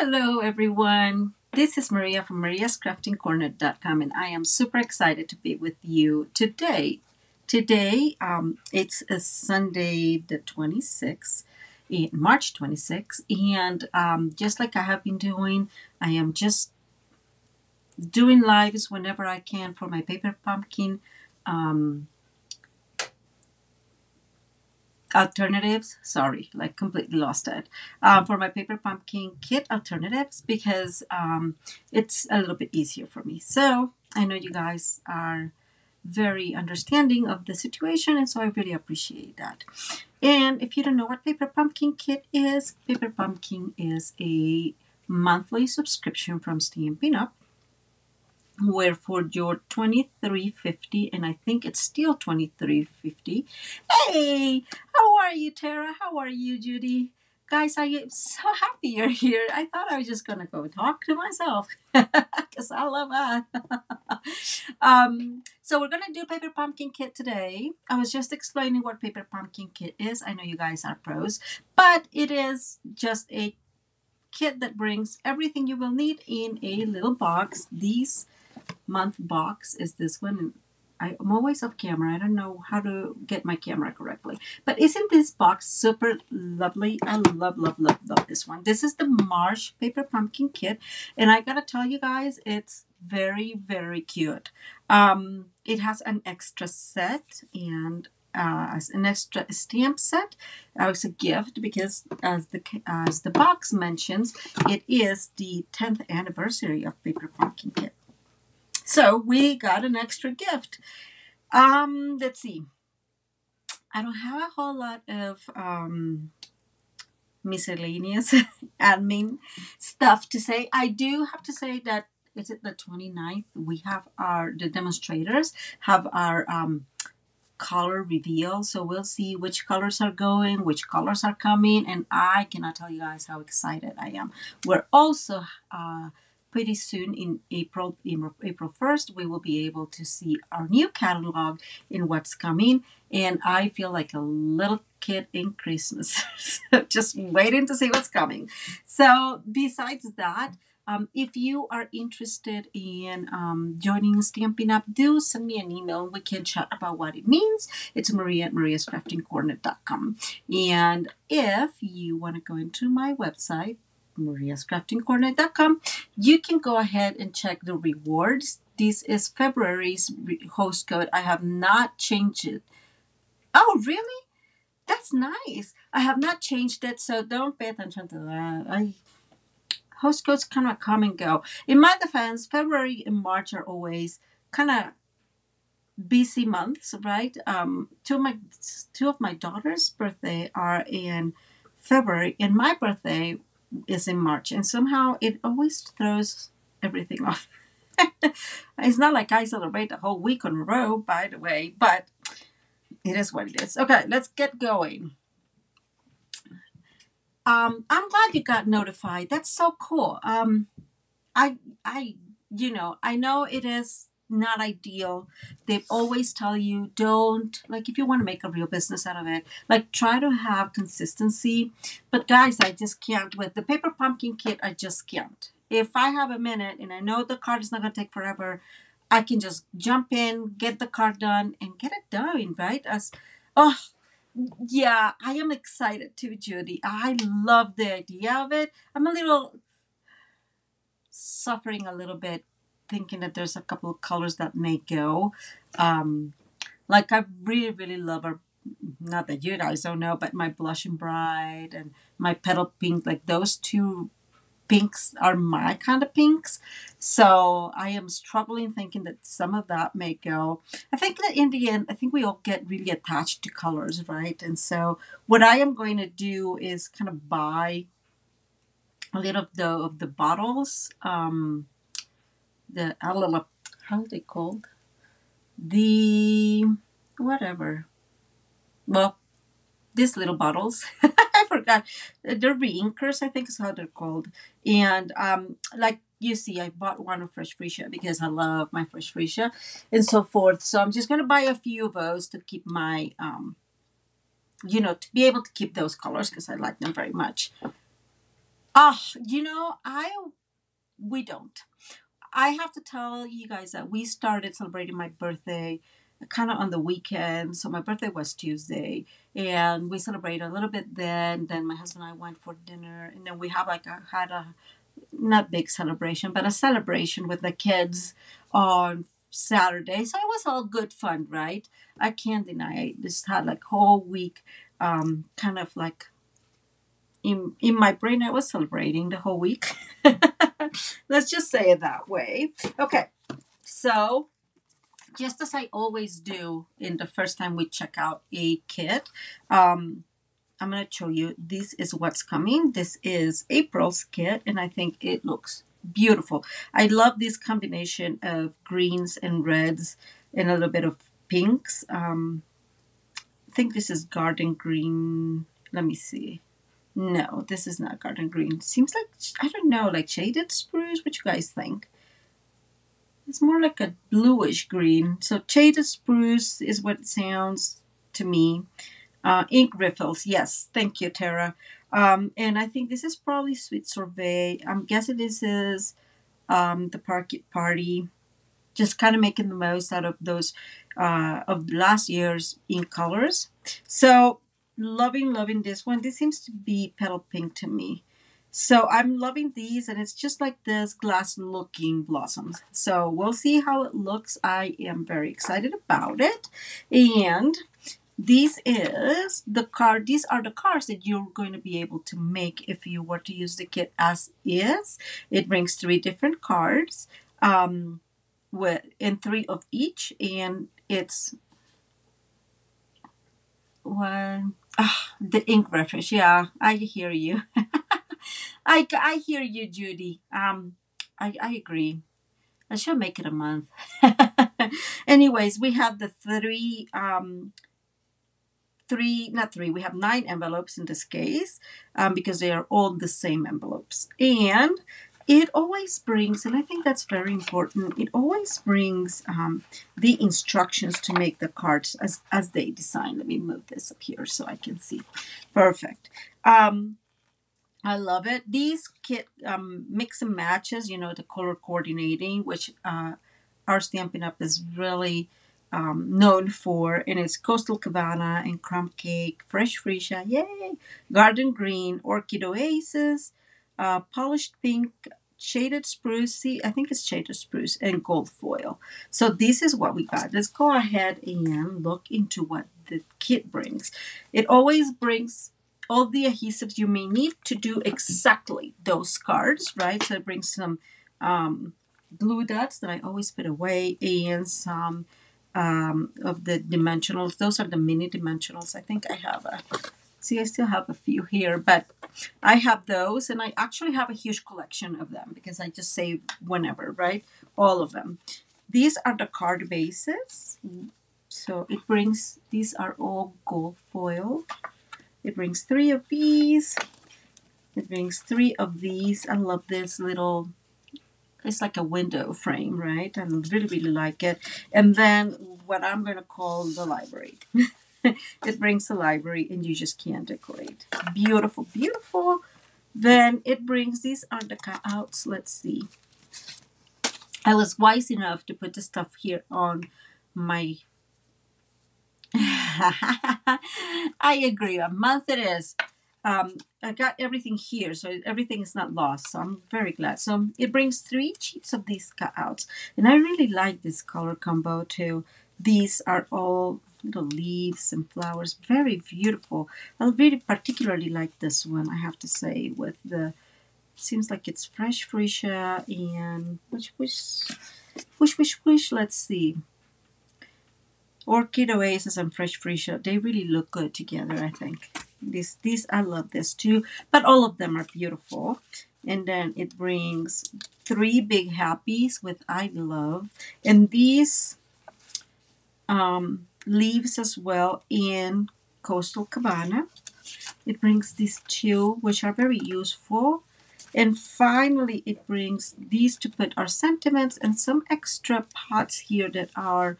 Hello, everyone. This is Maria from mariascraftingcorner.com, and I am super excited to be with you today. Today, um, it's a Sunday, the 26th, eh, March 26th, and um, just like I have been doing, I am just doing lives whenever I can for my paper pumpkin um, alternatives. Sorry like completely lost it. Um, for my paper pumpkin kit alternatives because um, it's a little bit easier for me. So i know you guys are very understanding of the situation and so i really appreciate that. And if you don't know what paper pumpkin kit is paper pumpkin is a monthly subscription from stampin' up where for your 2350 and i think it's still 2350 hey how are you tara? How are you judy? Guys i am so happy you're here. I thought i was just gonna go talk to myself because i love that um, so we're gonna do paper pumpkin kit today. I was just explaining what paper pumpkin kit is. I know you guys are pros but it is just a kit that brings everything you will need in a little box. These month box is this one. I'm always off camera. I don't know how to get my camera correctly. But isn't this box super lovely? I love, love, love, love this one. This is the March Paper Pumpkin Kit. And I gotta tell you guys, it's very, very cute. Um, it has an extra set and uh, an extra stamp set as a gift because as the as the box mentions, it is the 10th anniversary of Paper Pumpkin Kit. So we got an extra gift. Um, let's see. I don't have a whole lot of um, miscellaneous admin stuff to say. I do have to say that is it the 29th? We have our the demonstrators have our um, color reveal. So we'll see which colors are going, which colors are coming, and I cannot tell you guys how excited I am. We're also uh, pretty soon in April, April 1st, we will be able to see our new catalog in what's coming. And I feel like a little kid in Christmas, just waiting to see what's coming. So, besides that, um, if you are interested in um, joining Stampin' Up, do send me an email we can chat about what it means. It's maria at mariascraftingcorner.com. And if you want to go into my website, mariascraftingcorner.com. You can go ahead and check the rewards. This is February's host code. I have not changed it. Oh, really? That's nice. I have not changed it, so don't pay attention to that. I host codes kind of come and go. In my defense, February and March are always kind of busy months, right? Um, two of my two of my daughter's birthday are in February, and my birthday is in March, and somehow it always throws everything off. it's not like I celebrate a whole week in a row, by the way, but it is what it is. Okay, let's get going. Um, I'm glad you got notified. That's so cool. Um, I, I, you know, I know it is not ideal. They always tell you don't like if you want to make a real business out of it, like try to have consistency. But guys, I just can't with the paper pumpkin kit. I just can't. If I have a minute and I know the card is not gonna take forever, I can just jump in, get the card done, and get it done. Right? As oh yeah, I am excited too, Judy. I love the idea of it. I'm a little suffering a little bit thinking that there's a couple of colors that may go. Um, like I really, really love our not that you guys don't know, but my blushing bride and my petal pink, like those two pinks are my kind of pinks. So I am struggling thinking that some of that may go. I think that in the end, I think we all get really attached to colors, right? And so what I am going to do is kind of buy a little of the, of the bottles. Um, the how they called? The whatever. Well, these little bottles. I forgot. They're reinkers, I think is how they're called. And um, like you see, I bought one of Fresh Freesia because I love my Fresh Freesia and so forth. So I'm just gonna buy a few of those to keep my um, you know, to be able to keep those colors because I like them very much. Ah, you know, I we don't. I have to tell you guys that we started celebrating my birthday kind of on the weekend. So my birthday was Tuesday, and we celebrated a little bit then. Then my husband and I went for dinner, and then we have like a had a not big celebration, but a celebration with the kids on Saturday. So it was all good fun, right? I can't deny it. Just had like whole week, um, kind of like in in my brain, I was celebrating the whole week. Let's just say it that way. Okay, so just as I always do in the first time we check out a kit, um, I'm going to show you this is what's coming. This is April's kit, and I think it looks beautiful. I love this combination of greens and reds and a little bit of pinks. Um, I think this is garden green. Let me see. No, this is not garden green. Seems like, I don't know, like shaded spruce. What you guys think? It's more like a bluish green. So shaded spruce is what it sounds to me. Uh, ink riffles, yes. Thank you, Tara. Um, and I think this is probably Sweet Sorbet. I'm guessing this is um, the Party. Just kind of making the most out of those uh, of last year's ink colors. So loving, loving this one. This seems to be petal pink to me. So I'm loving these, and it's just like this glass-looking blossoms. So we'll see how it looks. I am very excited about it. And this is the card. These are the cards that you're going to be able to make if you were to use the kit as is. It brings three different cards um, with in three of each, and it's one Ah, the ink refresh. Yeah, I hear you. I, I hear you, Judy. Um, I, I agree. I shall make it a month. Anyways, we have the three, um, three, not three, we have nine envelopes in this case um, because they are all the same envelopes. And it always brings, and I think that's very important, it always brings um, the instructions to make the cards as, as they design. Let me move this up here so I can see. Perfect. Um, I love it. These kit um, mix and matches, you know, the color coordinating, which uh, our Stampin' Up! is really um, known for, and it's Coastal Cabana and Crumb Cake, Fresh Freesia, yay! Garden Green, Orchid Oasis, uh, Polished Pink, shaded spruce. See, I think it's shaded spruce and gold foil. So this is what we got. Let's go ahead and look into what the kit brings. It always brings all the adhesives you may need to do exactly those cards, right? So it brings some um, glue dots that I always put away and some um, of the dimensionals. Those are the mini dimensionals. I think I have a See, I still have a few here, but I have those, and I actually have a huge collection of them because I just save whenever, right? All of them. These are the card bases. So it brings, these are all gold foil. It brings three of these. It brings three of these. I love this little, it's like a window frame, right? I really, really like it. And then what I'm going to call the library. it brings the library and you just can't decorate. Beautiful, beautiful. Then it brings these are the cutouts. Let's see. I was wise enough to put the stuff here on my I agree. A month it is. Um, I got everything here, so everything is not lost. So I'm very glad. So it brings three sheets of these cutouts, and I really like this color combo too. These are all little leaves and flowers. Very beautiful. I really particularly like this one, I have to say, with the, seems like it's fresh freesia and which, which, which, which, which, let's see. Orchid Oasis and Fresh Freesia, they really look good together, I think. This, these, I love this too, but all of them are beautiful. And then it brings three big happies with I love. And these, um, leaves as well in Coastal Cabana. It brings these two, which are very useful. And finally, it brings these to put our sentiments and some extra pots here that are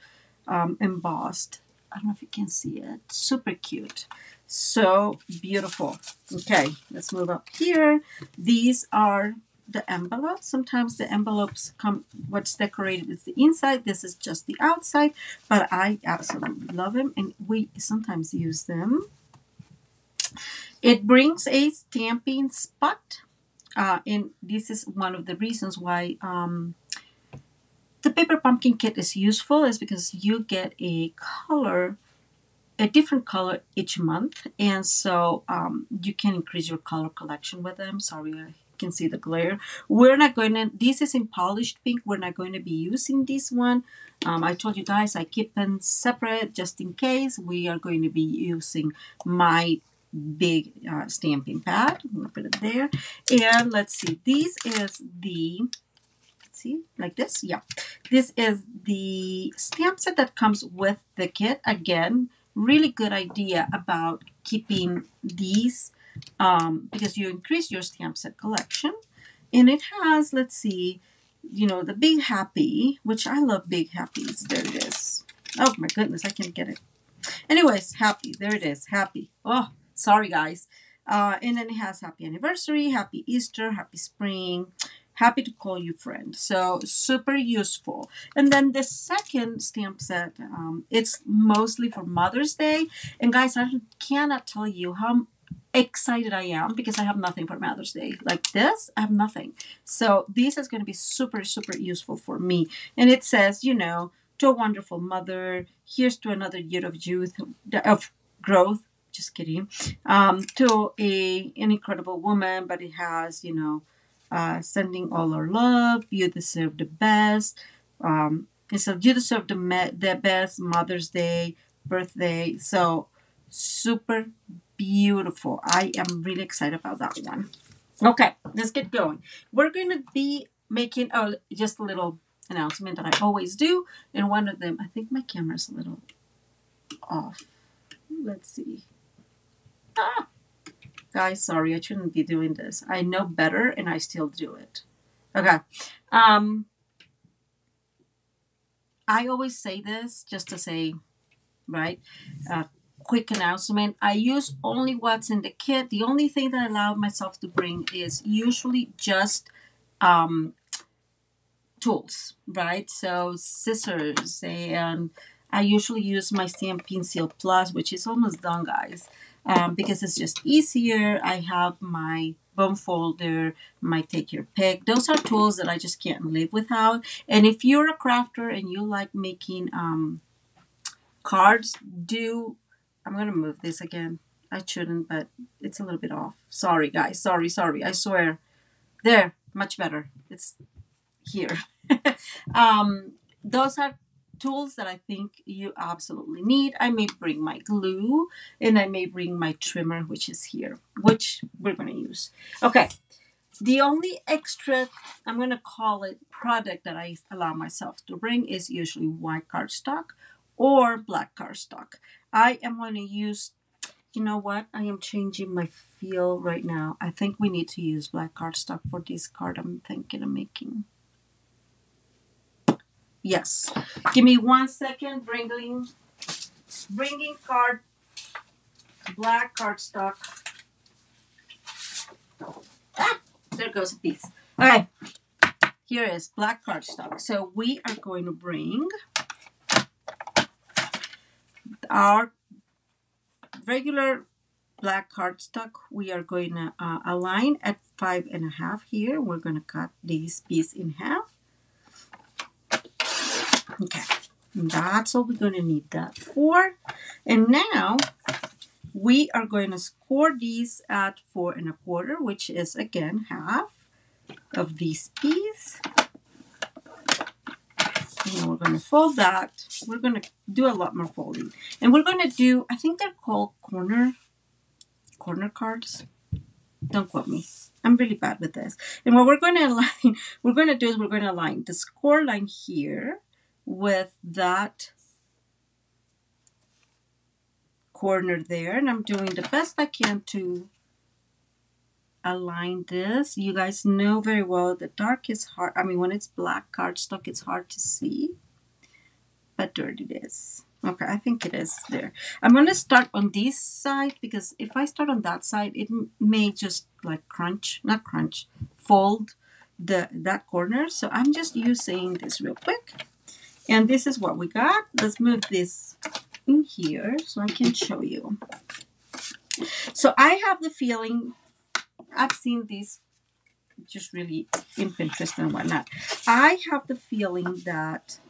um, embossed. I don't know if you can see it. Super cute. So beautiful. Okay, let's move up here. These are the envelope. Sometimes the envelopes come, what's decorated is the inside. This is just the outside, but I absolutely love them and we sometimes use them. It brings a stamping spot. Uh, and this is one of the reasons why um, the paper pumpkin kit is useful is because you get a color a different color each month and so um, you can increase your color collection with them sorry i can see the glare. We're not going to this is in polished pink we're not going to be using this one. Um, i told you guys i keep them separate just in case. We are going to be using my big uh, stamping pad. I'm going to put it there. And let's see this is the see like this? Yeah. This is the stamp set that comes with the kit. Again really good idea about keeping these um, because you increase your stamp set collection. And it has, let's see, you know, the Big Happy, which I love Big Happies. There it is. Oh my goodness, I can't get it. Anyways, Happy. There it is. Happy. Oh, sorry guys. Uh, and then it has Happy Anniversary, Happy Easter, Happy Spring, happy to call you friend. So super useful. And then the second stamp set, um, it's mostly for Mother's Day. And guys, I cannot tell you how excited I am because I have nothing for Mother's Day. Like this, I have nothing. So this is going to be super, super useful for me. And it says, you know, to a wonderful mother, here's to another year of youth, of growth. Just kidding. Um, to a an incredible woman, but it has, you know, uh, sending all our love. You deserve the best. Um, and so you deserve the, me- the best Mother's Day, birthday. So super beautiful. I am really excited about that one. Okay, let's get going. We're going to be making oh, just a little announcement that I always do. And one of them, I think my camera's a little off. Let's see. Ah, guys, sorry, I shouldn't be doing this. I know better and I still do it. Okay. Um, I always say this just to say, right? Uh, quick announcement. I use only what's in the kit. The only thing that I allow myself to bring is usually just um, tools, right? So scissors and I usually use my Stampin' Seal Plus, which is almost done, guys, um, because it's just easier. I have my bone folder, my take your pick. Those are tools that I just can't live without. And if you're a crafter and you like making um, cards, do I'm going to move this again. I shouldn't, but it's a little bit off. Sorry, guys. Sorry, sorry. I swear. There, much better. It's here. um, those are tools that I think you absolutely need. I may bring my glue and I may bring my trimmer, which is here, which we're going to use. Okay. The only extra, I'm going to call it product that I allow myself to bring is usually white cardstock or black cardstock. I am going to use, you know what? I am changing my feel right now. I think we need to use black cardstock for this card I'm thinking of making. Yes. Give me one second. Bringing, bringing card, black cardstock. Ah, there goes a piece. Okay. Here is black cardstock. So we are going to bring our regular black cardstock we are going to uh, align at five and a half here. We're going to cut this piece in half. Okay that's all we're going to need that for. And now we are going to score these at four and a quarter which is again half of this piece and we're going to fold that. We're going to do a lot more folding. And we're going to do, I think they're called corner, corner cards. Don't quote me. I'm really bad with this. And what we're going to align, we're going to do is we're going to align the score line here with that corner there. And I'm doing the best I can to align this. You guys know very well the dark is hard. I mean, when it's black cardstock, it's hard to see. But there it is. Okay, I think it is there. I'm going to start on this side because if I start on that side, it may just like crunch, not crunch, fold the that corner. So I'm just using this real quick. And this is what we got. Let's move this in here so I can show you. So I have the feeling, I've seen this just really in Pinterest and whatnot. I have the feeling that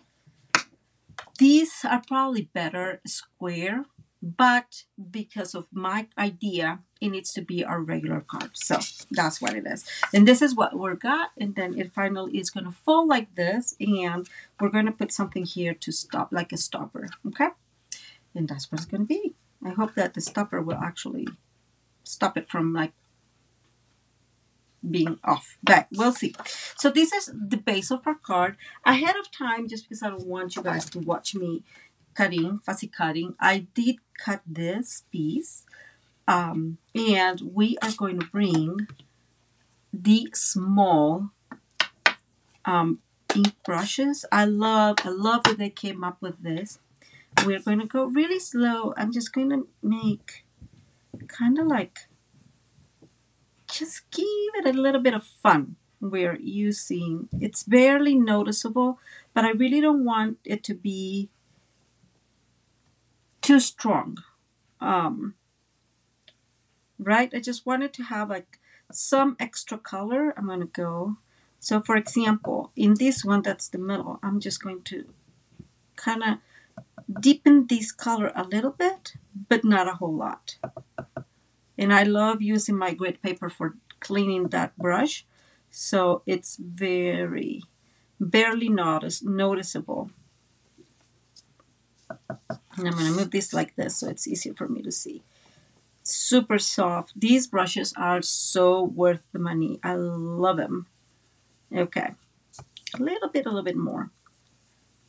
these are probably better square, but because of my idea, it needs to be our regular card. So that's what it is. And this is what we're got. And then it finally is going to fold like this. And we're going to put something here to stop, like a stopper. Okay? And that's what it's going to be. I hope that the stopper will actually stop it from like being off. But we'll see. So this is the base of our card. Ahead of time just because i don't want you guys to watch me cutting fussy cutting i did cut this piece um, and we are going to bring the small um, ink brushes. I love i love that they came up with this. We're going to go really slow. I'm just going to make kind of like just give it a little bit of fun. We're using, it's barely noticeable, but I really don't want it to be too strong. Um, right? I just wanted to have like some extra color. I'm going to go. So for example, in this one that's the middle, I'm just going to kind of deepen this color a little bit, but not a whole lot. And I love using my grit paper for cleaning that brush. So it's very, barely notice, noticeable. And I'm going to move this like this so it's easier for me to see. Super soft. These brushes are so worth the money. I love them. Okay. A little bit, a little bit more.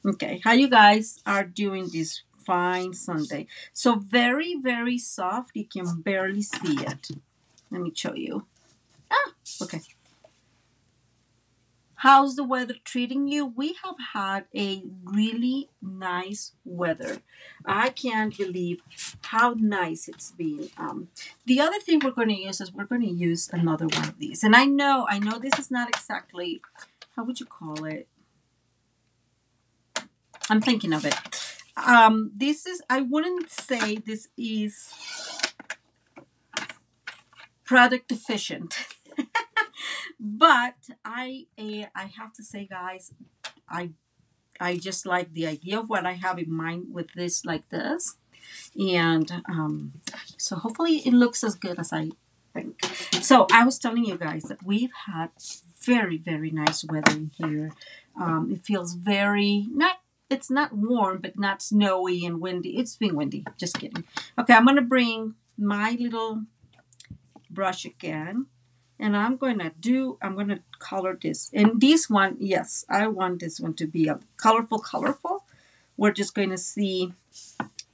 Okay. How you guys are doing this fine Sunday. So very, very soft. You can barely see it. Let me show you. Ah, okay. How's the weather treating you? We have had a really nice weather. I can't believe how nice it's been. Um, the other thing we're going to use is we're going to use another one of these. And I know, I know this is not exactly, how would you call it? I'm thinking of it. Um, this is, I wouldn't say this is product efficient. but I, uh, I have to say, guys, I, I just like the idea of what I have in mind with this like this. And um, so hopefully it looks as good as I think. So I was telling you guys that we've had very, very nice weather in here. Um, it feels very, not it's not warm, but not snowy and windy. It's been windy. Just kidding. Okay, I'm going to bring my little brush again. And I'm going to do, I'm going to color this. And this one, yes, I want this one to be a colorful, colorful. We're just going to see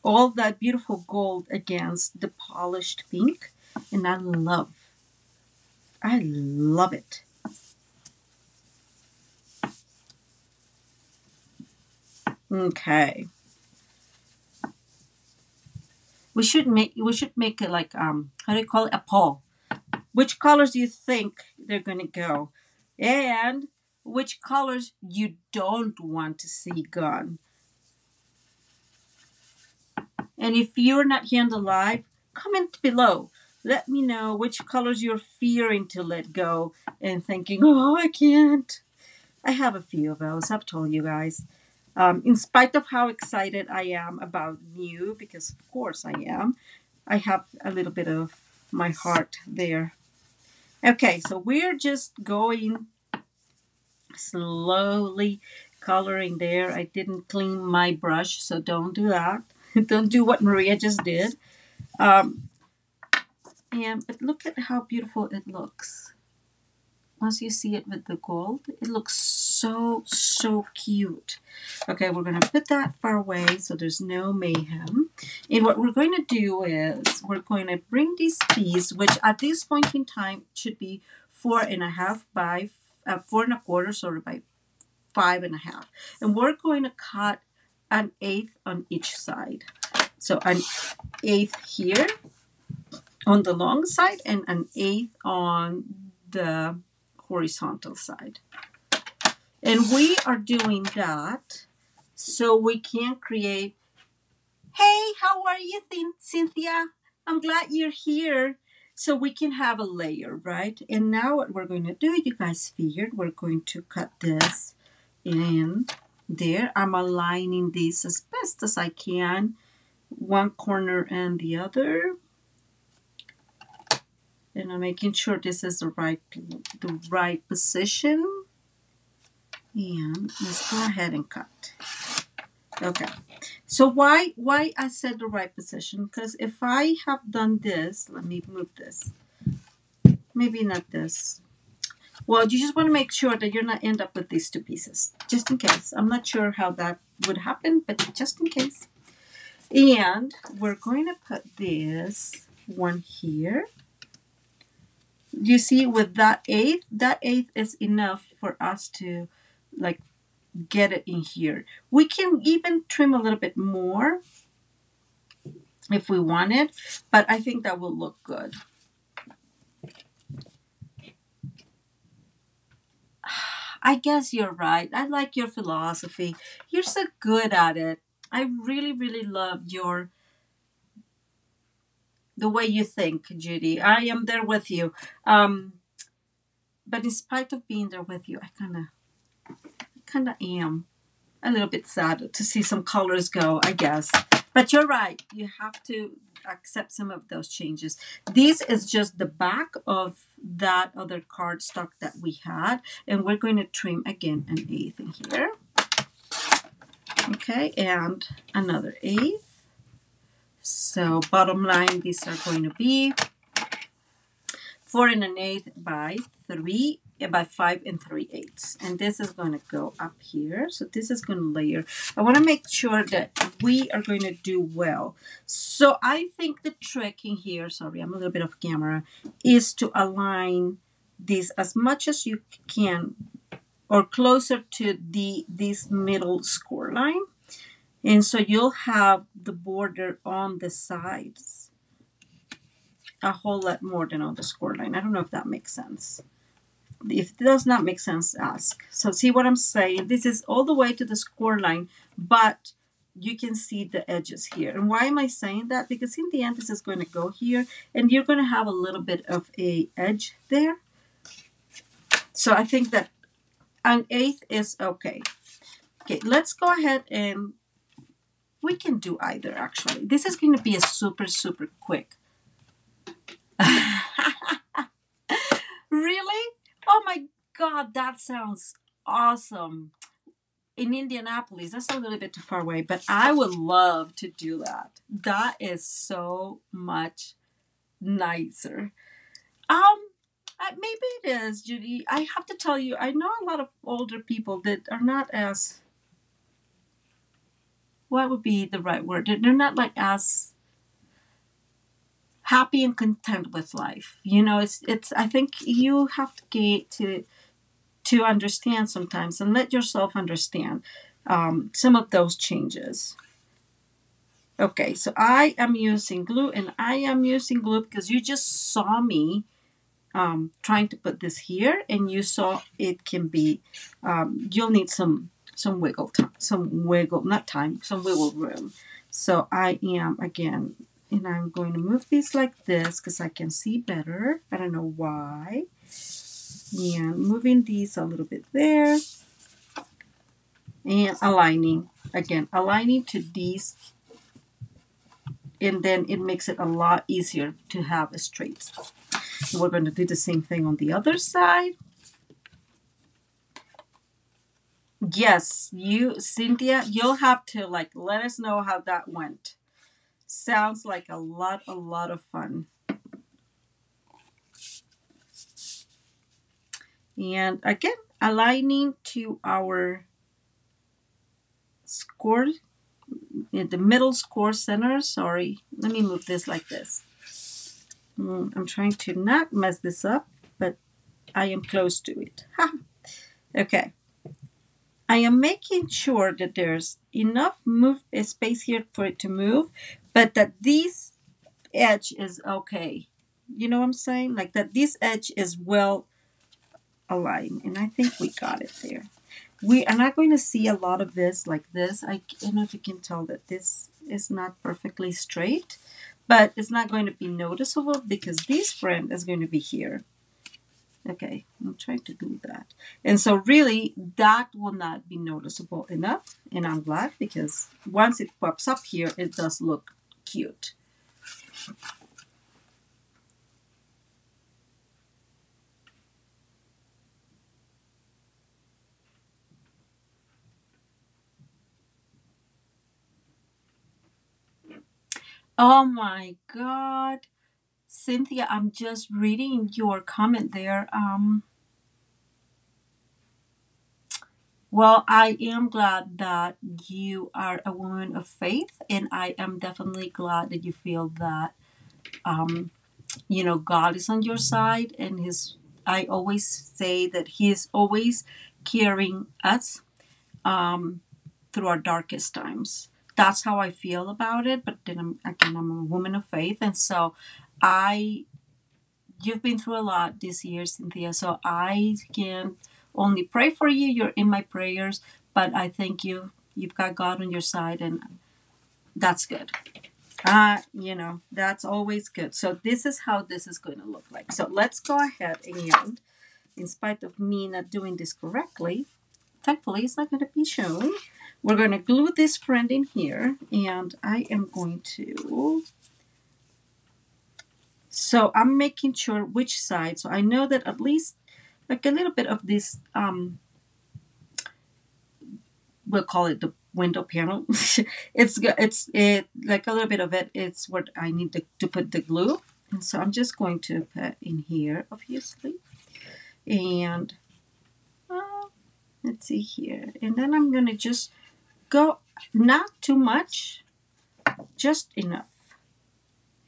all that beautiful gold against the polished pink. And I love, I love it. Okay. We should make we should make it like um how do you call it a poll. Which colors do you think they're gonna go? And which colors you don't want to see gone. And if you're not here on the live, comment below. Let me know which colors you're fearing to let go and thinking, oh, I can't. I have a few of those. I've told you guys. Um, in spite of how excited I am about new, because of course I am, I have a little bit of my heart there. Okay, so we're just going slowly coloring there. I didn't clean my brush, so don't do that. don't do what Maria just did. Um, and but look at how beautiful it looks once you see it with the gold, it looks so, so cute. Okay, we're going to put that far away so there's no mayhem. And what we're going to do is we're going to bring this piece, which at this point in time should be four and a half by uh, four and a quarter, sort of by five and a half. And we're going to cut an eighth on each side. So an eighth here on the long side and an eighth on the horizontal side. And we are doing that so we can create, hey, how are you, Cynthia? I'm glad you're here. So we can have a layer, right? And now what we're going to do, you guys figured, we're going to cut this in there. I'm aligning this as best as I can, one corner and the other. And I'm making sure this is the right, the right position. And let's go ahead and cut. Okay. So why why I said the right position? Because if I have done this, let me move this. Maybe not this. Well, you just want to make sure that you're not end up with these two pieces, just in case. I'm not sure how that would happen, but just in case. And we're going to put this one here. You see, with that eighth, that eighth is enough for us to like get it in here. We can even trim a little bit more if we want it but I think that will look good. I guess you're right. I like your philosophy. You're so good at it. I really, really love your the way you think, Judy. I am there with you. Um, but in spite of being there with you, I kind of kind of am a little bit sad to see some colors go, I guess. But you're right. You have to accept some of those changes. This is just the back of that other card stock that we had. And we're going to trim again an eighth in here. Okay, and another eighth. So bottom line, these are going to be four and an eighth by three eh, by five and three eighths. And this is going to go up here. So this is going to layer. I want to make sure that we are going to do well. So I think the trick in here sorry I'm a little bit off camera is to align this as much as you can or closer to the this middle score line and so you'll have the border on the sides a whole lot more than on the score line I don't know if that makes sense if it does not make sense, ask. So see what I'm saying? This is all the way to the score line, but you can see the edges here. And why am I saying that? Because in the end, this is going to go here, and you're going to have a little bit of a edge there. So I think that an eighth is okay. Okay, let's go ahead and we can do either, actually. This is going to be a super, super quick. really? Oh my God, that sounds awesome. In Indianapolis, that's a little bit too far away, but I would love to do that. That is so much nicer. Um, maybe it is, Judy. I have to tell you, I know a lot of older people that are not as what would be the right word? They're not like as happy and content with life. You know, it's it's. I think you have to get to to understand sometimes and let yourself understand um, some of those changes. Okay, so I am using glue, and I am using glue because you just saw me um, trying to put this here, and you saw it can be. Um, you'll need some some wiggle time, some wiggle, not time, some wiggle room. So I am again and I'm going to move these like this because I can see better. I don't know why. And moving these a little bit there. And aligning. Again, aligning to these. And then it makes it a lot easier to have a straight. We're going to do the same thing on the other side. Yes, you, Cynthia, you'll have to like let us know how that went. Sounds like a lot, a lot of fun. And again, aligning to our score, in the middle score center. Sorry, let me move this like this. Mm, I'm trying to not mess this up, but I am close to it. okay. I am making sure that there's enough move eh, space here for it to move, but that this edge is okay. You know what I'm saying? Like that this edge is well aligned. And I think we got it there. We are not going to see a lot of this like this. I don't know if you can tell that this is not perfectly straight, but it's not going to be noticeable because this friend is going to be here. Okay, I'm trying to do that. And so really that will not be noticeable enough. And I'm glad because once it pops up here, it does look cute. Oh my God. Cynthia, I'm just reading your comment there. Um, well, I am glad that you are a woman of faith, and I am definitely glad that you feel that, um, you know, God is on your side, and His. I always say that He is always carrying us um, through our darkest times. That's how I feel about it. But then I'm, again, I'm a woman of faith, and so I you've been through a lot this year, Cynthia. So I can only pray for you. You're in my prayers, but I thank you. You've got God on your side, and that's good. Uh, you know, that's always good. So this is how this is going to look like. So let's go ahead and, in spite of me not doing this correctly, thankfully it's not going to be shown. We're going to glue this friend in here, and I am going to so I'm making sure which side. So I know that at least like a little bit of this, um, we'll call it the window panel. it's it's it like a little bit of it. It's what I need to, to put the glue. And so I'm just going to put in here, obviously. And uh, let's see here. And then I'm going to just go not too much, just enough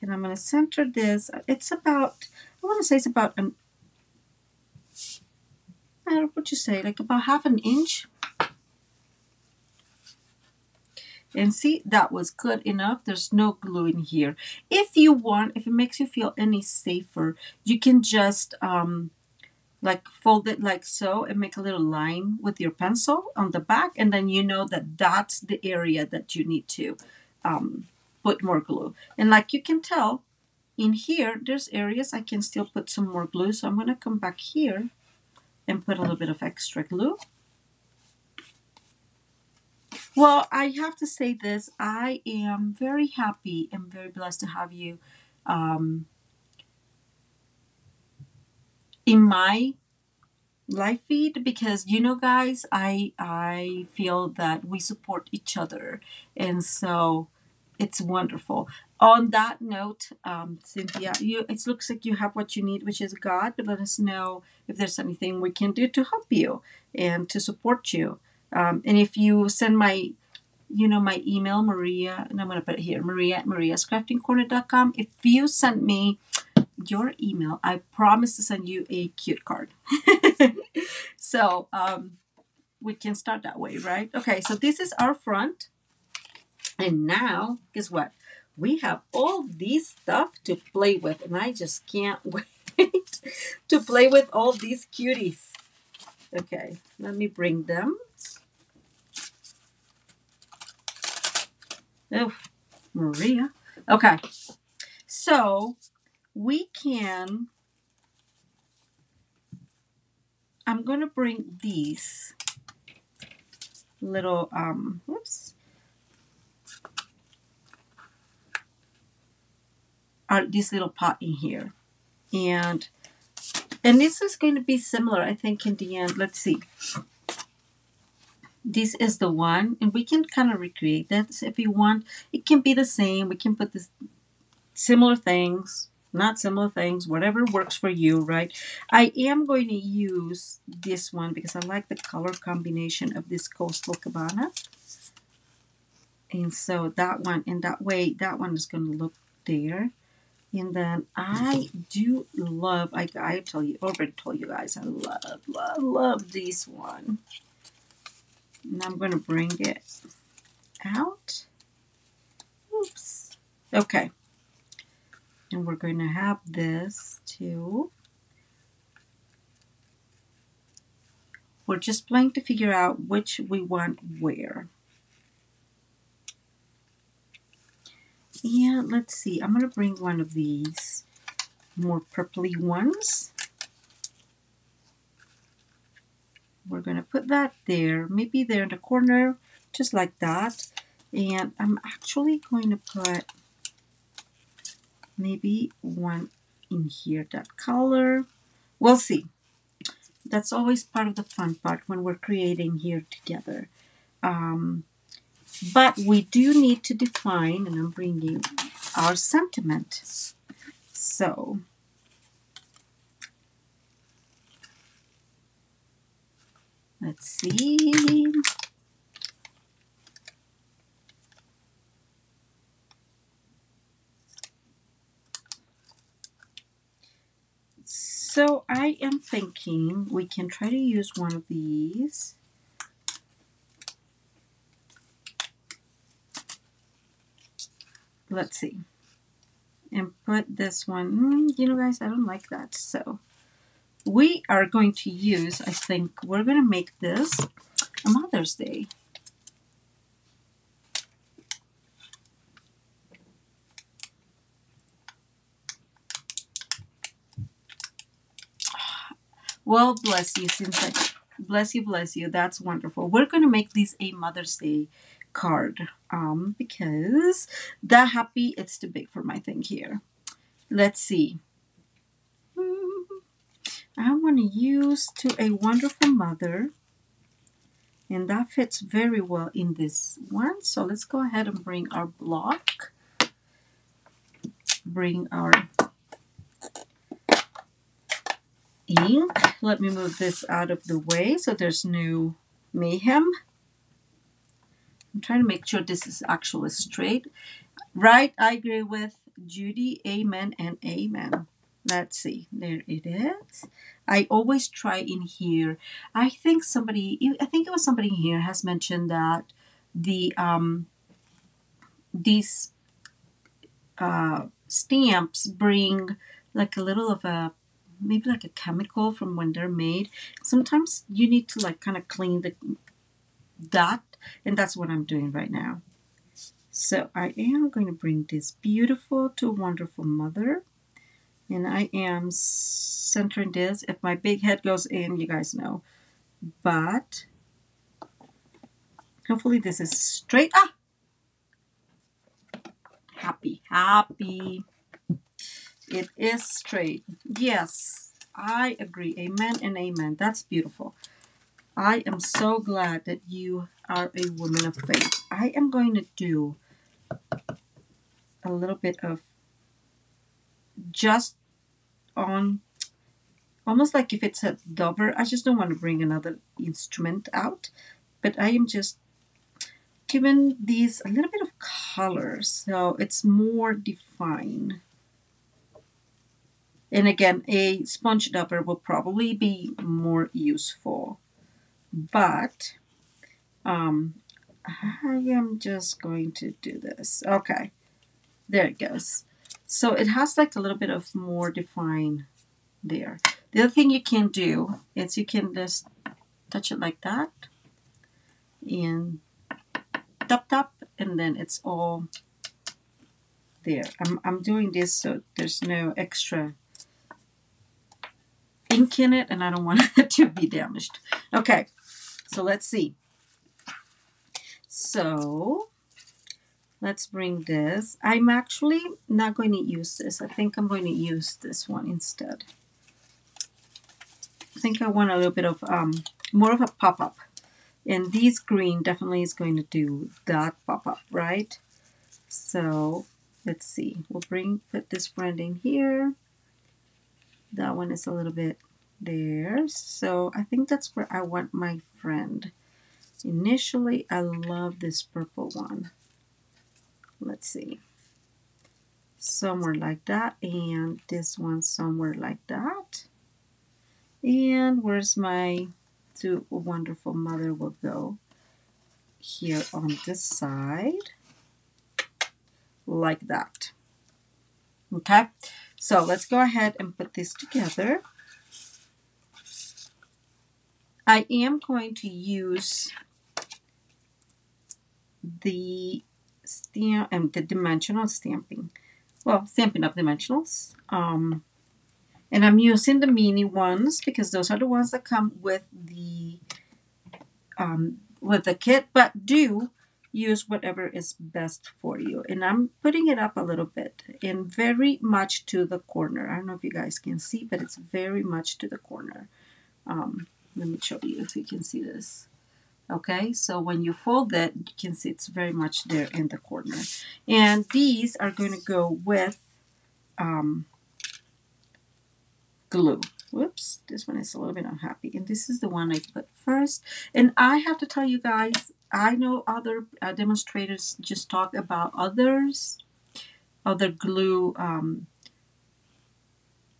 and I'm going to center this. It's about, I want to say it's about know what you say, like about half an inch. And see, that was good enough. There's no glue in here. If you want, if it makes you feel any safer, you can just um, like fold it like so and make a little line with your pencil on the back. And then you know that that's the area that you need to um, put more glue. And like you can tell, in here, there's areas I can still put some more glue. So I'm going to come back here and put a little bit of extra glue. Well, I have to say this. I am very happy and very blessed to have you um, in my live feed because you know guys I I feel that we support each other and so it's wonderful. On that note, um, Cynthia, you it looks like you have what you need, which is God. But let us know if there's anything we can do to help you and to support you. Um, and if you send my, you know, my email, Maria, and I'm going to put it here, Maria at mariascraftingcorner.com. If you send me your email, I promise to send you a cute card. so um, we can start that way, right? Okay, so this is our front. And now, guess what? We have all these stuff to play with, and I just can't wait to play with all these cuties. Okay, let me bring them. Oh, Maria. Okay, so we can, I'm going to bring these little, um, whoops, are this little pot in here. And and this is going to be similar, I think, in the end. Let's see. This is the one, and we can kind of recreate that if you want. It can be the same. We can put this similar things, not similar things, whatever works for you, right? I am going to use this one because I like the color combination of this Coastal Cabana. And so that one, and that way, that one is going to look there. And then I do love, I, I tell you, already told you guys, I love, love, love this one. And I'm going to bring it out. Oops. Okay. And we're going to have this too. We're just playing to figure out which we want where. And let's see, I'm going to bring one of these more purpley ones. We're going to put that there, maybe there in the corner, just like that. And I'm actually going to put maybe one in here, that color. We'll see. That's always part of the fun part when we're creating here together. Um, but we do need to define, and I'm bringing our sentiment. So, let's see. So I am thinking we can try to use one of these. Let's see. And put this one, mm, you know guys, I don't like that. So we are going to use, I think, we're going to make this a Mother's Day. Well, bless you, since I bless you, bless you. That's wonderful. We're going to make this a Mother's Day card um, because that happy, it's too big for my thing here. Let's see. I want to use to a wonderful mother and that fits very well in this one. So let's go ahead and bring our block, bring our ink. Let me move this out of the way so there's no mayhem. I'm trying to make sure this is actually straight. Right, I agree with Judy. Amen and amen. Let's see. There it is. I always try in here. I think somebody, I think it was somebody here has mentioned that the um these uh, stamps bring like a little of a maybe like a chemical from when they're made. Sometimes you need to like kind of clean the dot, and that's what I'm doing right now. So I am going to bring this beautiful to wonderful mother. And I am centering this. If my big head goes in, you guys know. But hopefully this is straight. Ah! Happy, happy. It is straight. Yes, I agree. Amen and amen. That's beautiful. I am so glad that you are a woman of faith. I am going to do a little bit of just on almost like if it's a dauber. I just don't want to bring another instrument out, but I am just giving these a little bit of color so it's more defined. And again, a sponge dauber will probably be more useful. But um, I am just going to do this. Okay, there it goes. So it has like a little bit of more define there. The other thing you can do is you can just touch it like that and tap tap and then it's all there. I'm, I'm doing this so there's no extra ink in it and I don't want it to be damaged. Okay, so let's see. So let's bring this. I'm actually not going to use this. I think I'm going to use this one instead. I think I want a little bit of um, more of a pop-up. And this green definitely is going to do that pop-up, right? So let's see. We'll bring put this friend in here. That one is a little bit there. So I think that's where I want my friend. Initially, I love this purple one. Let's see. Somewhere like that. And this one somewhere like that. And where's my two wonderful mother will go? here on this side like that. Okay, so let's go ahead and put this together. I am going to use the stamp and um, the dimensional stamping. Well, Stampin' Up dimensionals. Um, and I'm using the mini ones because those are the ones that come with the um, with the kit, but do use whatever is best for you. And I'm putting it up a little bit and very much to the corner. I don't know if you guys can see, but it's very much to the corner. Um, let me show you if you can see this. Okay, so when you fold it, you can see it's very much there in the corner. And these are going to go with um, glue. Whoops, this one is a little bit unhappy. And this is the one I put first. And I have to tell you guys, I know other uh, demonstrators just talk about others, other glue um,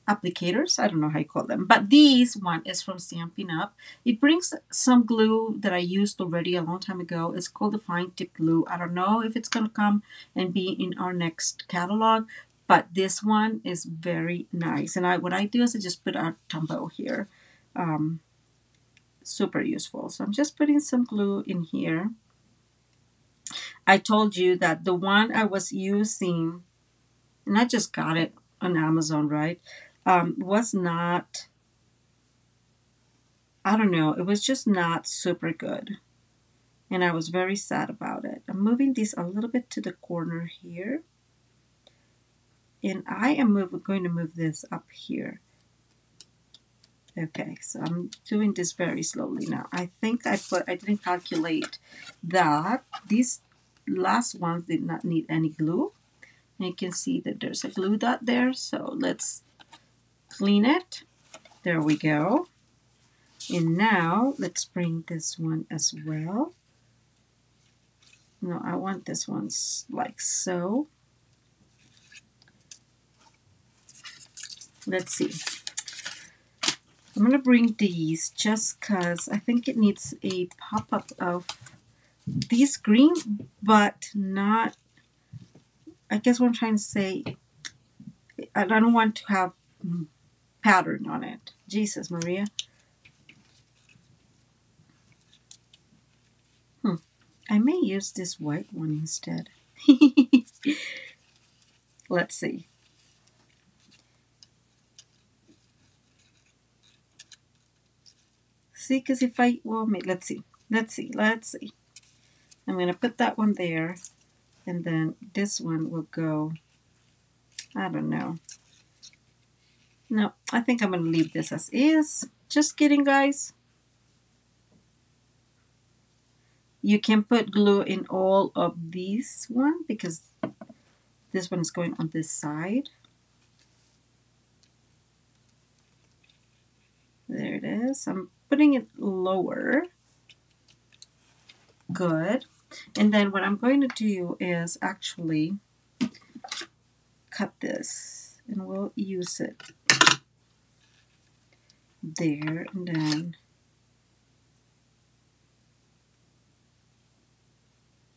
applicators. I don't know how you call them. But these one is from Stampin' Up. It brings some glue that I used already a long time ago. It's called the Fine Tip Glue. I don't know if it's going to come and be in our next catalog, but this one is very nice. And I what I do is I just put a Tombow here. Um, super useful. So I'm just putting some glue in here. I told you that the one I was using, and I just got it on Amazon, right, um, was not, I don't know, it was just not super good. And I was very sad about it. I'm moving this a little bit to the corner here and I am move, going to move this up here. Okay, so I'm doing this very slowly now. I think I put, I didn't calculate that these last ones did not need any glue. And you can see that there's a glue dot there, so let's clean it. There we go. And now let's bring this one as well. No, I want this one like so. let's see. I'm going to bring these just because I think it needs a pop-up of these green, but not, I guess what I'm trying to say, I don't want to have pattern on it. Jesus, Maria. Hmm. I may use this white one instead. Let's see. See, because if I, well, let's see, let's see, let's see. I'm going to put that one there, and then this one will go, I don't know. No, I think I'm going to leave this as is. Just kidding, guys. You can put glue in all of these one because this one is going on this side. There it is. I'm putting it lower. Good. And then what I'm going to do is actually cut this and we'll use it there and then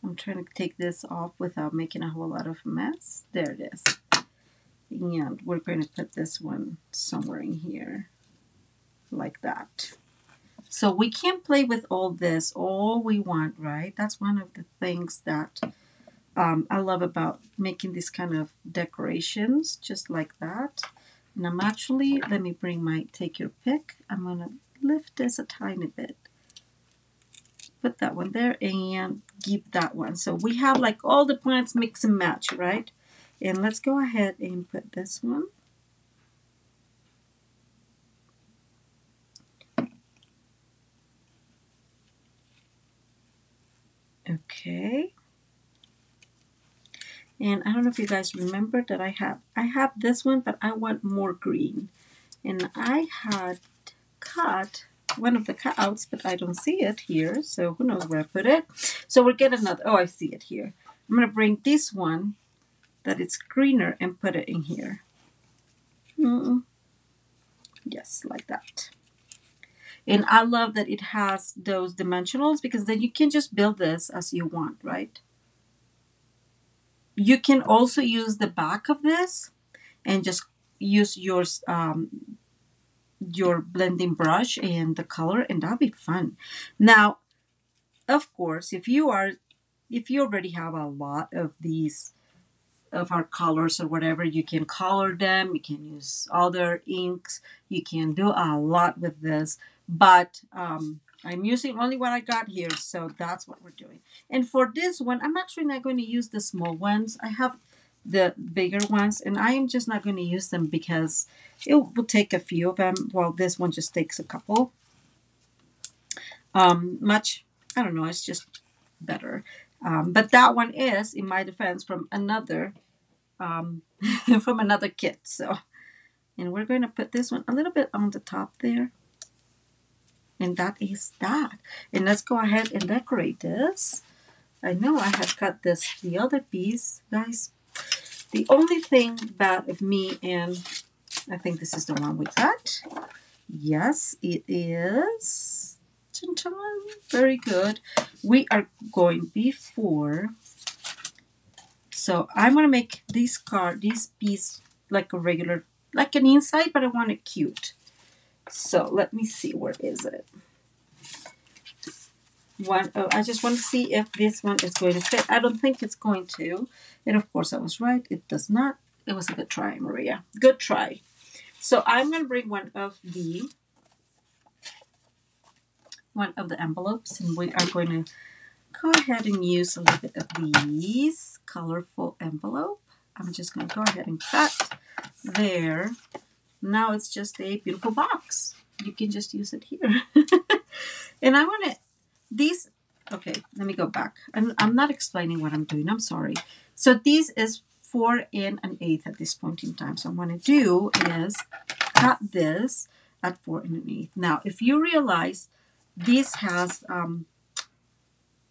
I'm trying to take this off without making a whole lot of mess. There it is. And we're going to put this one somewhere in here like that. So we can play with all this all we want, right? That's one of the things that um, I love about making these kind of decorations, just like that. And I'm actually, let me bring my take your pick. I'm going to lift this a tiny bit. Put that one there and keep that one. So we have like all the plants mix and match, right? And let's go ahead and put this one Okay. And I don't know if you guys remember that I have I have this one, but I want more green. And I had cut one of the cutouts, but I don't see it here. So who knows where I put it. So we'll get another. Oh, I see it here. I'm going to bring this one that it's greener and put it in here. Mm Yes, like that. And I love that it has those dimensionals because then you can just build this as you want, right? You can also use the back of this and just use your um, your blending brush and the color and that'll be fun. Now, of course, if you are if you already have a lot of these of our colors or whatever, you can color them, you can use other inks, you can do a lot with this, but um, I'm using only what I got here, so that's what we're doing. And for this one, I'm actually not going to use the small ones. I have the bigger ones, and I am just not going to use them because it will take a few of them, while this one just takes a couple. Um, much, I don't know, it's just better. Um, but that one is, in my defense, from another um, from another kit. So, and we're going to put this one a little bit on the top there. And that is that. And let's go ahead and decorate this. I know I have cut this the other piece, guys. The only thing bad of me and I think this is the one we cut. Yes, it is. Very good. We are going before. So I'm to make this card, this piece, like a regular, like an inside, but I want it cute. So let me see, where is it? One, oh, I just want to see if this one is going to fit. I don't think it's going to. And of course I was right. It does not. It was a good try, Maria. Good try. So I'm going to bring one of the one of the envelopes and we are going to go ahead and use a little bit of these colorful envelope. I'm just going to go ahead and cut there. Now it's just a beautiful box. You can just use it here. and I want to, these, okay, let me go back. I'm, I'm not explaining what I'm doing. I'm sorry. So these is four and an eighth at this point in time. So I'm going to do is cut this at four and an eighth. Now, if you realize this has um,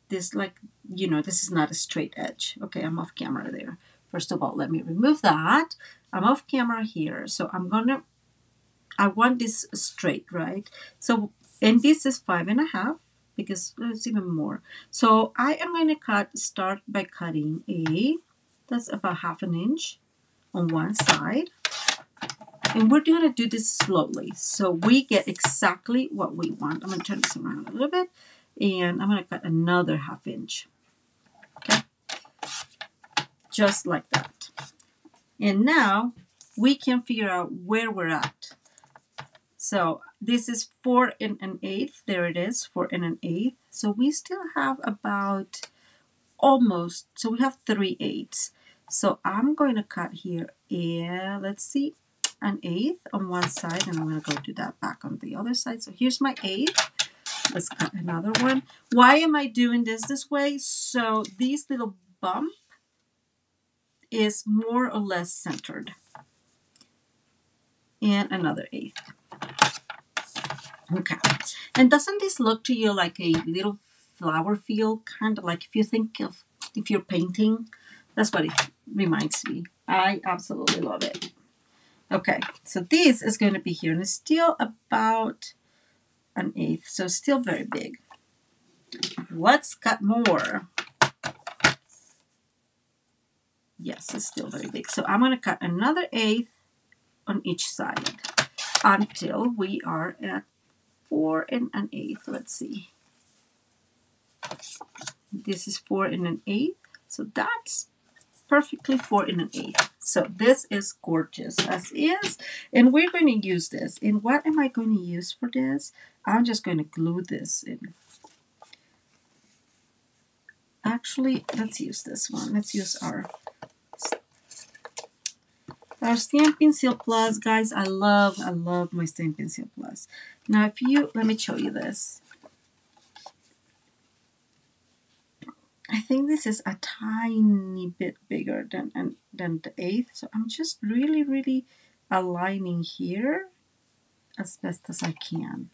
this like, you know, this is not a straight edge. Okay, I'm off camera there. First of all, let me remove that. I'm off camera here. So I'm to, I want this straight, right? So, and this is five and a half because it's even more. So I am to cut, start by cutting a, that's about half an inch on one side. And we're to do this slowly so we get exactly what we want. I'm to turn this around a little bit and I'm to cut another half inch. Just like that. And now we can figure out where we're at. So this is four and an eighth. There it is, four and an eighth. So we still have about almost, so we have three eighths. So I'm going to cut here, yeah, let's see, an eighth on one side, and I'm going to go do that back on the other side. So here's my eighth. Let's cut another one. Why am I doing this this way? So these little bump is more or less centered. And another eighth. Okay. And doesn't this look to you like a little flower field? Kind of like if you think of if you're painting, that's what it reminds me. I absolutely love it. Okay, so this is going to be here, and it's still about an eighth, so still very big. Let's cut more. Yes, it's still very big. So I'm going to cut another eighth on each side until we are at four and an eighth. Let's see. This is four and an eighth. So that's perfectly four and an eighth. So this is gorgeous as is. And we're going to use this. And what am I going to use for this? I'm just going to glue this in. Actually, let's use this one. Let's use our our Stampin' Seal Plus, guys. I love, I love my Stampin' Seal Plus. Now, if you, let me show you this. I think this is a tiny bit bigger than, than the eighth. So I'm just really, really aligning here as best as I can.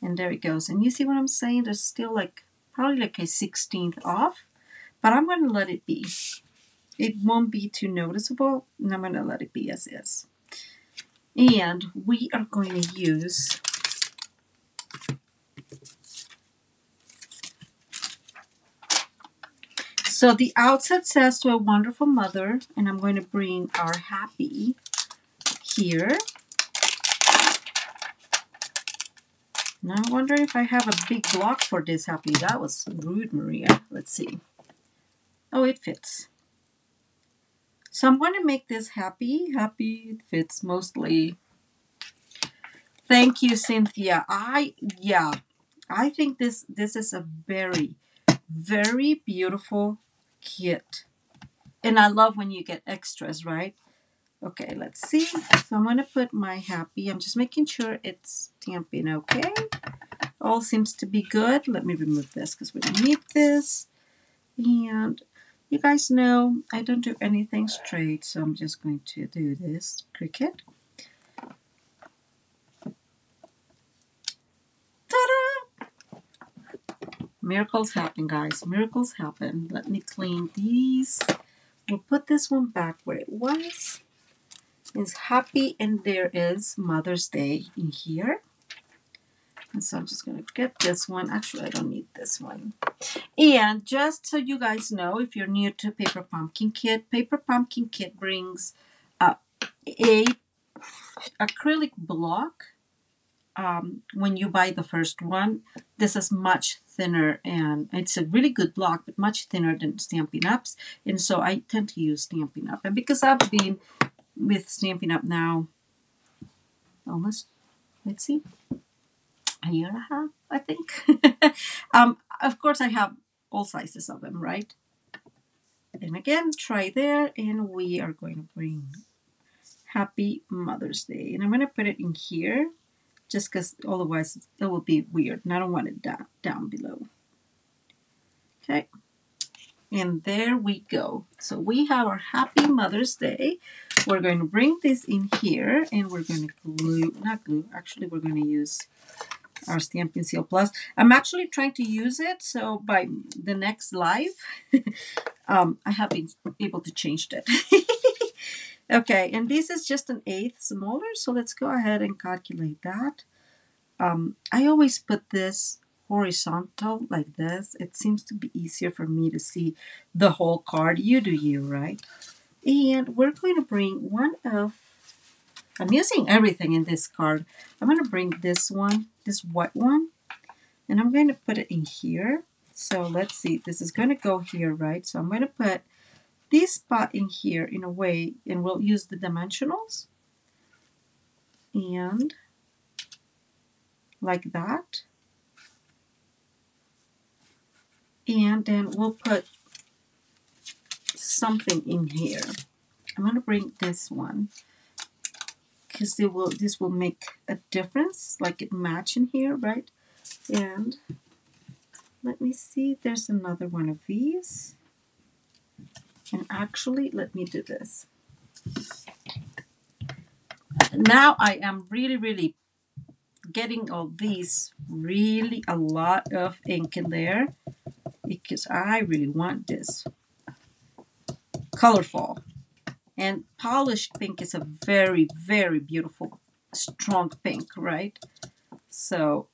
And there it goes. And you see what I'm saying? There's still like, probably like a 16th off. But I'm going to let it be. It won't be too noticeable and I'm going to let it be as is. And we are going to use So the outset says to a wonderful mother, and I'm going to bring our happy here. Now I wonder if I have a big block for this happy. That was rude, Maria. Let's see. Oh, it fits. So I'm going to make this happy. Happy fits mostly. Thank you, Cynthia. I yeah, I think this this is a very very beautiful kit. And I love when you get extras, right? Okay, let's see. So I'm going to put my happy. I'm just making sure it's stamping okay. All seems to be good. Let me remove this because we don't need this. And you guys know I don't do anything straight, so I'm just going to do this crooked. Miracles happen, guys. Miracles happen. Let me clean these. We'll put this one back where it was. It's happy, and there is Mother's Day in here. And so I'm just going to get this one. Actually, I don't need this one. And just so you guys know, if you're new to Paper Pumpkin Kit, Paper Pumpkin Kit brings uh, a acrylic block um, when you buy the first one, this is much thinner and it's a really good block, but much thinner than Stampin' Up's. And so I tend to use Stampin' Up. And because I've been with Stampin' Up now almost, let's see, a year and a half, I think. um, of course, I have all sizes of them, right? And again, try there, and we are going to bring Happy Mother's Day. And I'm going to put it in here just because otherwise it will be weird and I don't want it down, down below. Okay, and there we go. So we have our Happy Mother's Day. We're going to bring this in here and we're going to glue, not glue, actually we're going to use our Stampin' Seal Plus. I'm actually trying to use it, so by the next live, um, I have been able to change it. Okay, and this is just an eighth smaller, so let's go ahead and calculate that. Um, I always put this horizontal like this. It seems to be easier for me to see the whole card. You do you, right? And we're going to bring one of, I'm using everything in this card. I'm going to bring this one, this white one, and I'm going to put it in here. So let's see, this is going to go here, right? So I'm going to put this spot in here in a way, and we'll use the dimensionals. And like that. And then we'll put something in here. I'm going to bring this one because they will this will make a difference like it match in here right and let me see there's another one of these and actually, let me do this. Now I am really, really getting all these really a lot of ink in there because I really want this colorful. And polished pink is a very, very beautiful, strong pink, right? So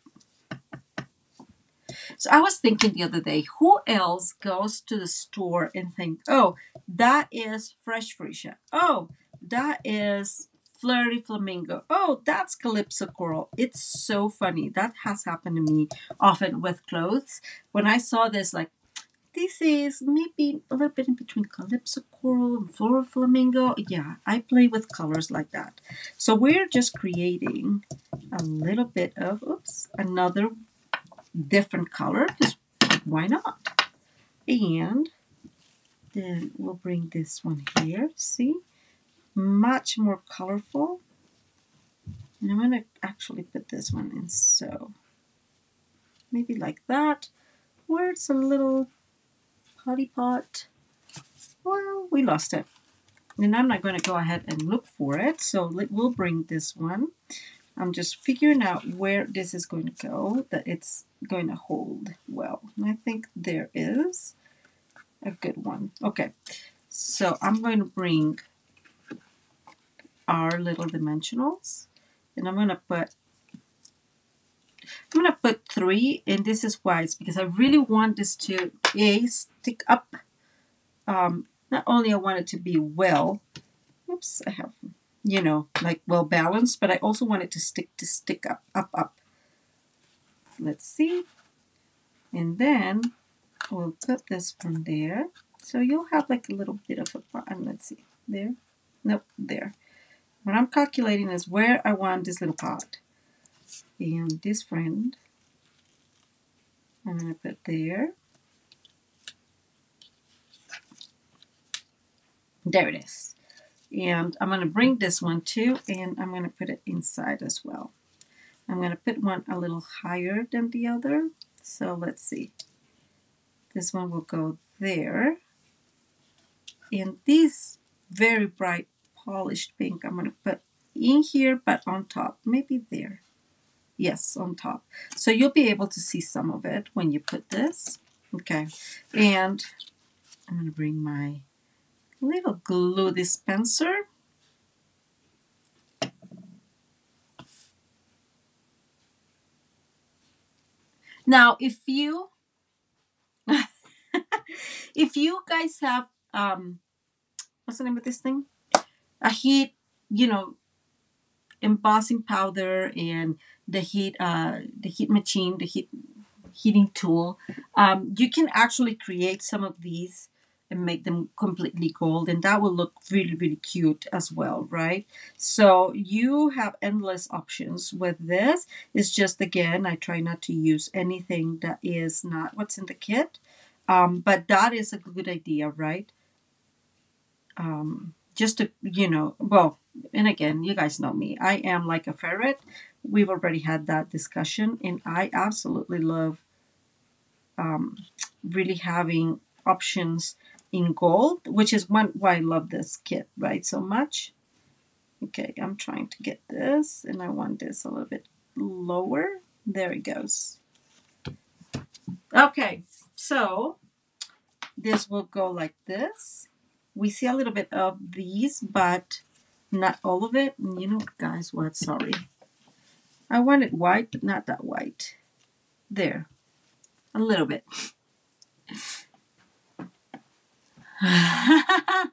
so I was thinking the other day, who else goes to the store and think, oh, that is fresh freesia. Oh, that is flirty flamingo. Oh, that's calypso coral. It's so funny. That has happened to me often with clothes. When I saw this, like, this is maybe a little bit in between calypso coral and floral flamingo. Yeah, I play with colors like that. So we're just creating a little bit of, oops, another different color why not? And then we'll bring this one here. See? Much more colorful. And I'm going to actually put this one in so. Maybe like that. Where it's a little potty pot. Well, we lost it. And I'm not going to go ahead and look for it. So we'll bring this one. I'm just figuring out where this is going to go, that it's going to hold well. I think there is a good one. Okay, so I'm going to bring our little dimensionals and I'm going to put I'm going to put three and this is why it's because I really want this to a stick up um, not only I want it to be well, oops, I have, you know, like well balanced, but I also want it to stick to stick up, up, up. Let's see. And then we'll put this from there. So you'll have like a little bit of a button. Let's see. There. Nope, there. What I'm calculating is where I want this little pot. And this friend, I'm going to put there. There it is. And I'm going to bring this one too, and I'm going to put it inside as well. I'm going to put one a little higher than the other. So let's see. This one will go there. And this very bright polished pink I'm going to put in here, but on top, maybe there. Yes, on top. So you'll be able to see some of it when you put this. Okay. And I'm going to bring my little glue dispenser. Now, if you if you guys have um what's the name of this thing? A heat, you know, embossing powder and the heat uh the heat machine, the heat heating tool, um, you can actually create some of these and make them completely gold and that will look really really cute as well right? So you have endless options with this. It's just again i try not to use anything that is not what's in the kit. Um, but that is a good idea right? Um, just to you know well and again you guys know me i am like a ferret we've already had that discussion and i absolutely love um, really having options in gold, which is one why I love this kit, right, so much. Okay, I'm trying to get this, and I want this a little bit lower. There it goes. Okay, so this will go like this. We see a little bit of these, but not all of it. And you know, guys, what? Sorry. I want it white, but not that white. There. A little bit.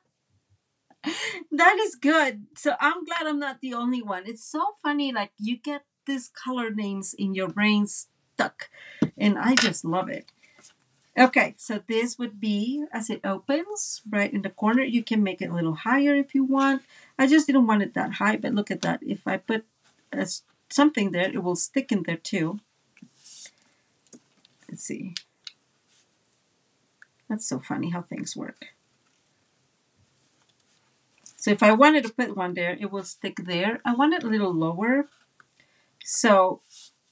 that is good. So I'm glad I'm not the only one. It's so funny, like you get these color names in your brain stuck, and I just love it. Okay, so this would be as it opens right in the corner. You can make it a little higher if you want. I just didn't want it that high, but look at that. If I put a, something there, it will stick in there too. Let's see. That's so funny how things work. So if I wanted to put one there, it will stick there. I want it a little lower. So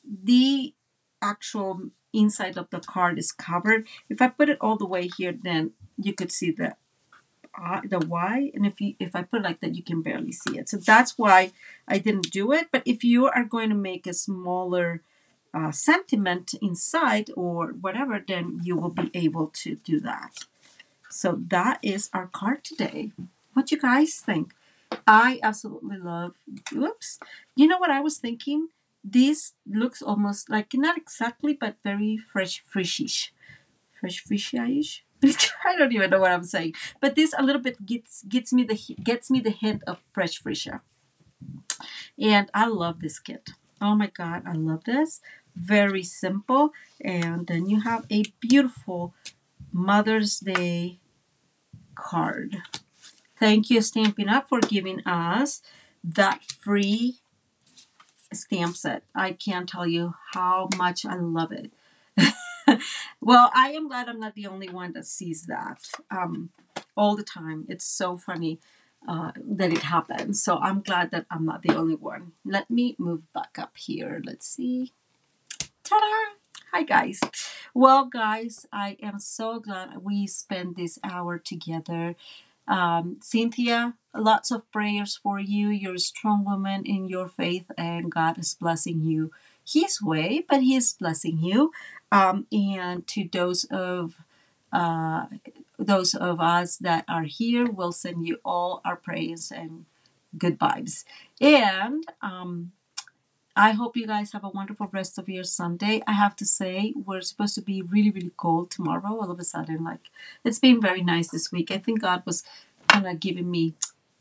the actual inside of the card is covered. If I put it all the way here, then you could see the uh, the Y. And if you if I put like that, you can barely see it. So that's why I didn't do it. But if you are going to make a smaller uh, sentiment inside or whatever, then you will be able to do that. So that is our card today. What you guys think? I absolutely love. Oops. You know what I was thinking? This looks almost like not exactly, but very fresh, freshish, fresh, fishish. I don't even know what I'm saying, but this a little bit gets gets me the gets me the hint of fresh, fresher. And I love this kit. Oh my god, I love this. Very simple, and then you have a beautiful Mother's Day card. Thank you, Stampin' Up, for giving us that free stamp set. I can't tell you how much I love it. well, I am glad I'm not the only one that sees that um, all the time. It's so funny uh, that it happens. So I'm glad that I'm not the only one. Let me move back up here. Let's see. Ta-da! Hi, guys. Well, guys, I am so glad we spent this hour together. Um, Cynthia, lots of prayers for you. You're a strong woman in your faith, and God is blessing you His way, but He is blessing you. Um, and to those of uh, those of us that are here, we'll send you all our praise and good vibes. And um, I hope you guys have a wonderful rest of your Sunday. I have to say, we're supposed to be really, really cold tomorrow. All of a sudden, like it's been very nice this week. I think God was kind of giving me,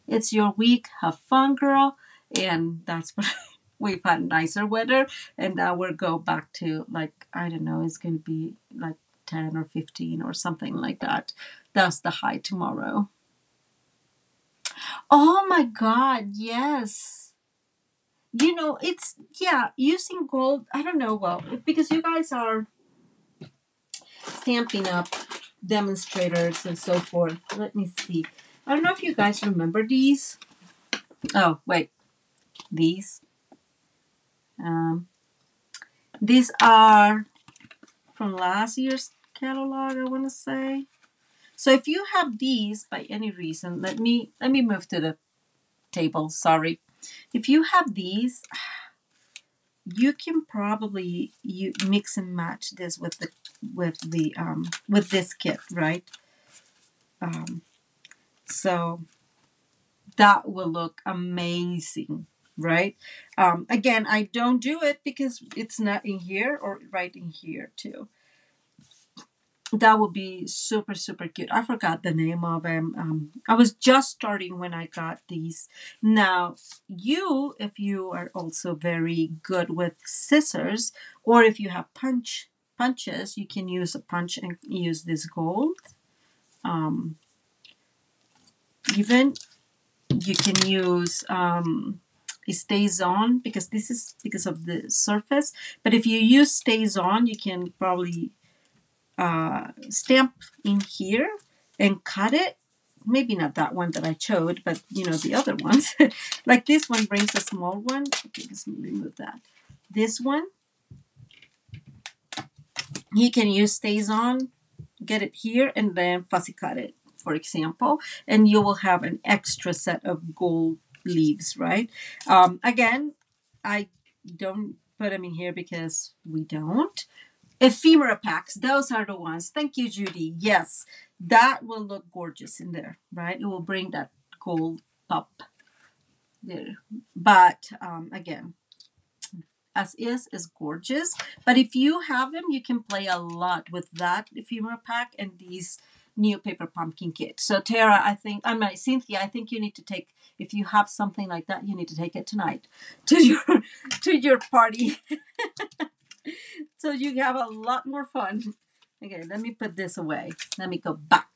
"It's your week. Have fun, girl." And that's what we've had nicer weather, and now we'll go back to like I don't know. It's going to be like ten or fifteen or something like that. That's the high tomorrow. Oh my God! Yes you know it's yeah using gold i don't know well because you guys are stamping up demonstrators and so forth let me see i don't know if you guys remember these oh wait these um these are from last year's catalog i want to say. So if you have these by any reason let me let me move to the table sorry. If you have these, you can probably you mix and match this with the with the um, with this kit, right? Um, so that will look amazing, right? Um, again, I don't do it because it's not in here or right in here too. That would be super super cute. I forgot the name of them. Um, i was just starting when i got these. Now you if you are also very good with scissors or if you have punch punches you can use a punch and use this gold. Um, even you can use um, it stays on because this is because of the surface but if you use StazOn, you can probably uh, stamp in here and cut it. Maybe not that one that I showed, but you know, the other ones. like this one brings a small one. Okay, let's remove that. This one, you can use StazOn, get it here, and then fussy cut it, for example, and you will have an extra set of gold leaves, right? Um, again, I don't put them in here because we don't. Ephemera packs those are the ones. Thank you judy. Yes that will look gorgeous in there right? It will bring that gold pop there. But um, again as is is gorgeous. But if you have them you can play a lot with that ephemera pack and these new paper pumpkin kit so tara i think i mean cynthia i think you need to take if you have something like that you need to take it tonight to your to your party so you have a lot more fun. Okay, let me put this away. Let me go back.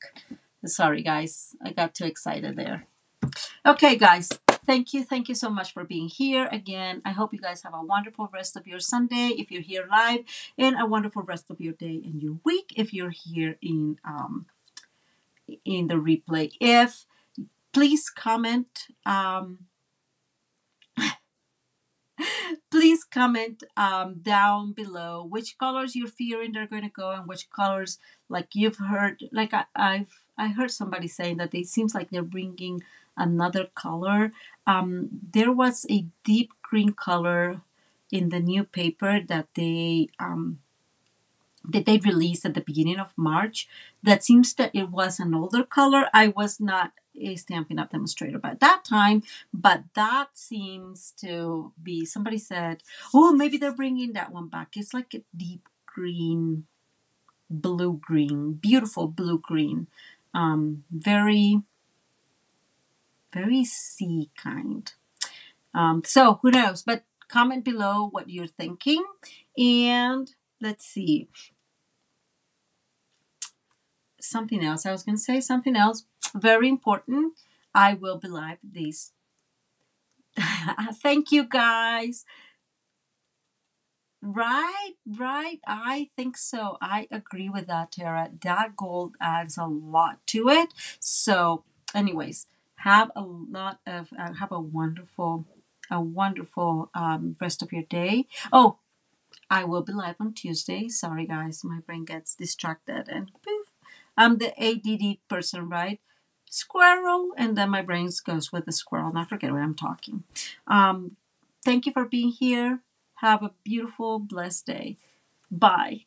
Sorry, guys. I got too excited there. Okay, guys. Thank you. Thank you so much for being here again. I hope you guys have a wonderful rest of your Sunday if you're here live, and a wonderful rest of your day and your week if you're here in um in the replay. If please comment um please comment um, down below which colors you're fearing they're going to go and which colors like you've heard like I, i've i heard somebody saying that it seems like they're bringing another color um, there was a deep green color in the new paper that they um, that they released at the beginning of march that seems that it was an older color i was not a Stampin' Up demonstrator by that time, but that seems to be somebody said, oh, maybe they're bringing that one back. It's like a deep green, blue green, beautiful blue green, um, very, very sea kind. Um, so who knows? But comment below what you're thinking, and let's see something else. I was going to say something else very important. I will be live this. Thank you guys. Right, right. I think so. I agree with that, Tara. That gold adds a lot to it. So, anyways, have a lot of uh, have a wonderful, a wonderful um, rest of your day. Oh, I will be live on Tuesday. Sorry, guys, my brain gets distracted and poof. I'm the ADD person, right? Squirrel, and then my brain goes with the squirrel, and I forget what I'm talking. Um, thank you for being here. Have a beautiful, blessed day. Bye.